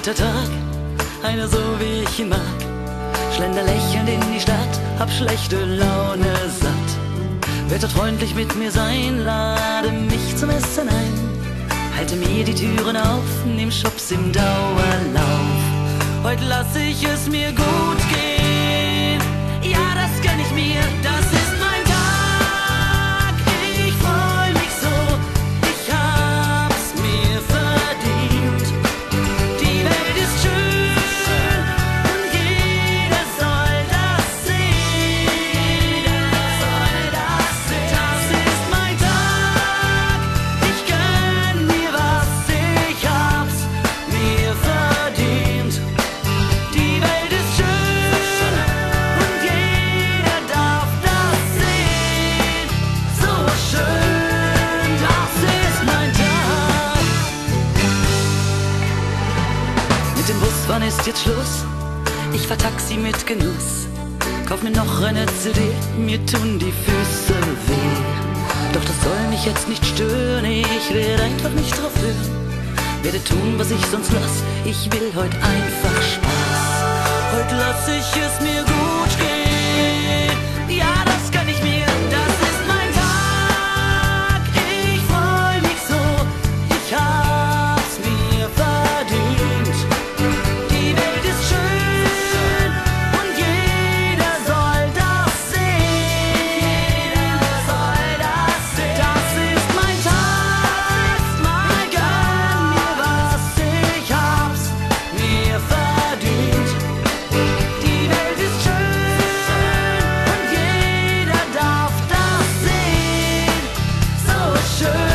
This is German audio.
guter Tag, einer so wie ich ihn mag. Schlender lächelnd in die Stadt, hab schlechte Laune satt. Wird dort freundlich mit mir sein, lade mich zum Essen ein. Halte mir die Türen auf, nimm Shops im Dauerlauf. Heute lass ich es mir gut gehen. Ist jetzt Schluss. Ich fahr Taxi mit Genuss. Kauf mir noch eine CD, mir tun die Füße weh. Doch das soll mich jetzt nicht stören, ich werde einfach nicht drauf hören. Werde tun, was ich sonst lass, ich will heute einfach Spaß. Heute lass ich es mir should